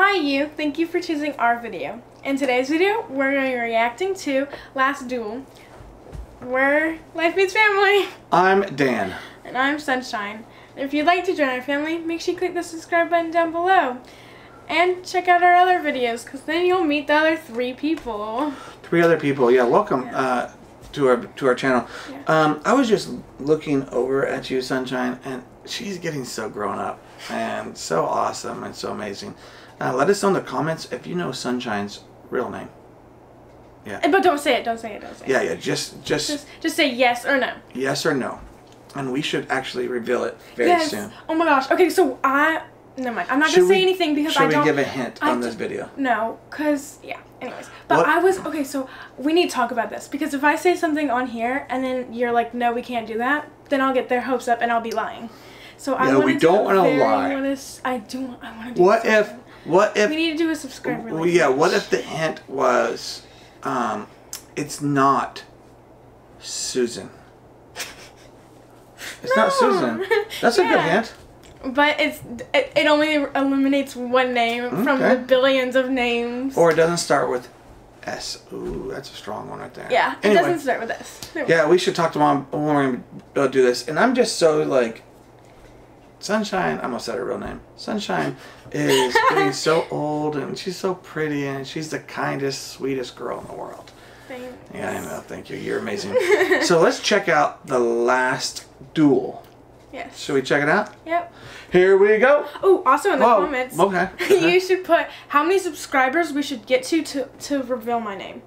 Hi you, thank you for choosing our video. In today's video, we're going to be reacting to Last Duel, where life meets family. I'm Dan. And I'm Sunshine. If you'd like to join our family, make sure you click the subscribe button down below. And check out our other videos, because then you'll meet the other three people. Three other people. Yeah, welcome uh, to our to our channel. Yeah. Um, I was just looking over at you, Sunshine, and she's getting so grown up and so awesome and so amazing. Uh, let us know in the comments if you know Sunshine's real name. Yeah. But don't say it, don't say it, don't say it. Yeah, yeah. Just, just, Just, just say yes or no. yes or no, and we should actually reveal it very yes. soon. Oh my gosh. Okay, so I... Never mind. I'm not Should to say we- anything because I don't... Should we give a hint I on this video? No, because, yeah. Anyways. But What- I was, okay, so we need to talk about this. Because if I say something on here and then you're like, no, we can't do that, then I'll get their hopes up and I'll be lying. So I Yeah, we don't wanna lie. wanna I do, I want to What if? What if? We need to do a subscriber Well, yeah, what if the hint was, um, it's not Susan? It's not Susan. That's a good hint. But it's it, it only eliminates one name from the billions of names. Or it doesn't start with S. Ooh, that's a strong one right there. yeah, it doesn't start with this. There yeah, we should talk to mom when we're gonna do this. And I'm just so like, Sunshine. I almost said her real name. Sunshine is getting so old, and she's so pretty, and she's the kindest, sweetest girl in the world. go. Yeah, I know. Thank you. You're amazing. so let's check out the last duel. Yes. Should we check it out? Yep. Here we go. Oh, also in the Whoa, comments, okay. you should put how many subscribers we should get to to, to reveal my name.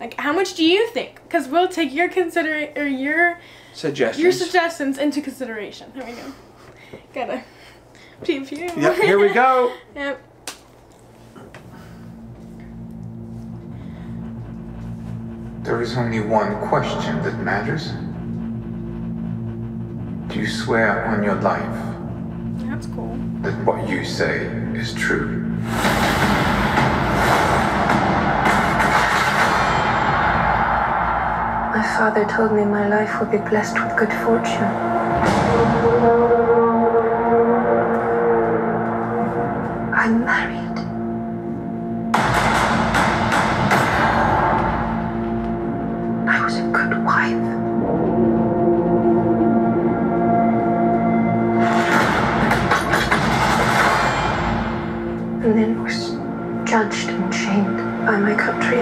Like, how much do you think? Because we'll take your consider or your Suggestions. your suggestions into consideration. There we go. Gotta pew pew. Yep. Here we go. yep. There is only one question that matters. Do you swear on your life That's cool. that what you say is true? My father told me my life would be blessed with good fortune. I'm married. Judged and shamed by my country.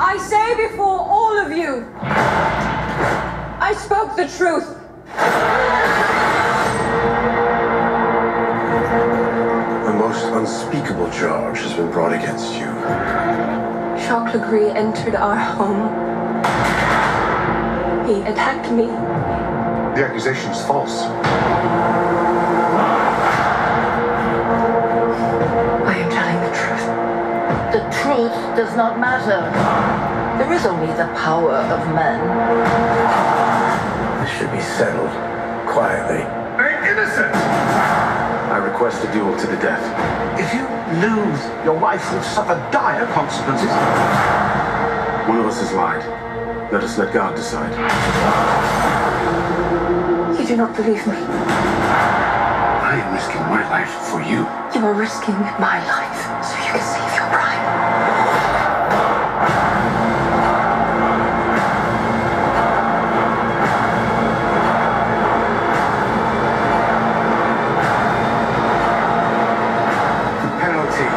I say before all of you, I spoke the truth. A most unspeakable charge has been brought against you. Jacques Le Gris entered our home. He attacked me. The accusation is false. The truth does not matter. There is only the power of men. This should be settled quietly. I'm innocent! I request a duel to the death. If you lose, your wife will suffer dire consequences. One of us has lied. Let us let God decide. You do not believe me. I am risking my life for you. You are risking my life so you can save your bride. The penalty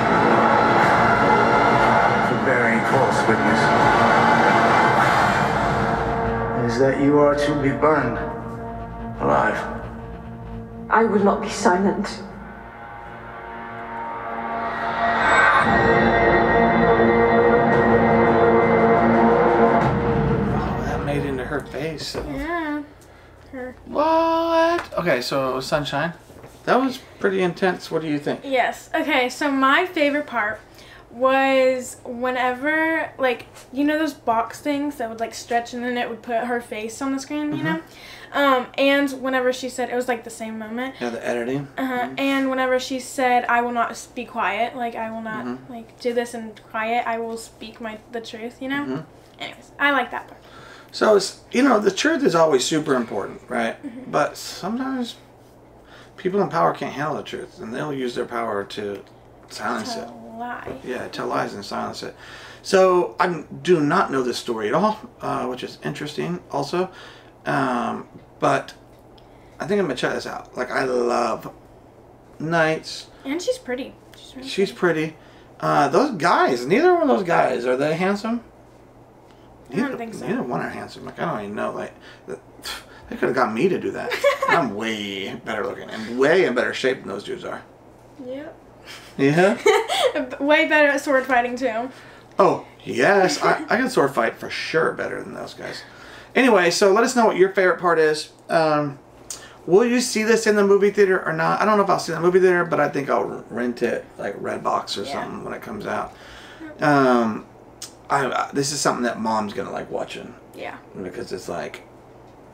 for bearing false witness Is that you are to be burned alive. I will not be silent. Her. What? Okay, so it was sunshine. That was pretty intense. What do you think? Yes. Okay, so my favorite part was whenever like you know those box things that would like stretch and then it would put her face on the screen, you know? Um and whenever she said it was like the same moment. Yeah, the editing. Uh-huh. And whenever she said, "I will not be quiet," like I will not like do this in quiet. I will speak my the truth. You know. Anyways, I like that part. So it's you know the truth is always super important, right? But sometimes people in power can't handle the truth, and they'll use their power to silence it. Lie. Yeah, tell lies and silence it. So I do not know this story at all, uh, which is interesting also. Um, but I think I'm gonna check this out. Like I love knights. And she's pretty. She's, really She's pretty. Uh, those guys, neither one of those guys, are they handsome? I don't think so. Neither one are handsome. Like I don't even know. Like they could have got me to do that. I'm way better looking and way in better shape than those dudes are. Yep. Yeah. Way better at sword fighting too. Oh, yes. I, I can sword fight for sure better than those guys. Anyway, so let us know what your favorite part is. Um, will you see this in the movie theater or not? I don't know if I'll see the movie theater, but I think I'll rent it like Redbox or Yeah. something when it comes out. Um, I, I, this is something that mom's going to like watching Yeah. because it's like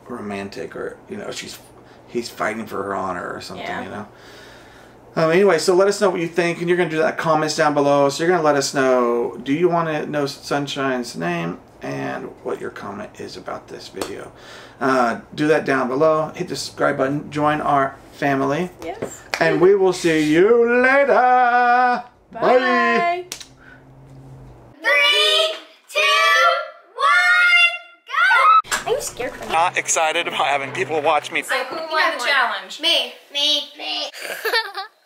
romantic or, you know, she's he's fighting for her honor or something, Yeah. you know. Um, anyway, so let us know what you think, and you're going to do that comments down below. So you're going to let us know, do you want to know Sunshine's name and what your comment is about this video. Uh, do that down below. Hit the subscribe button. Join our family. Yes. And we will see you later. Bye. Bye. Three, two, one, go! I'm scared for Not excited about having people watch me. So who won the challenge? Me. Me. Me.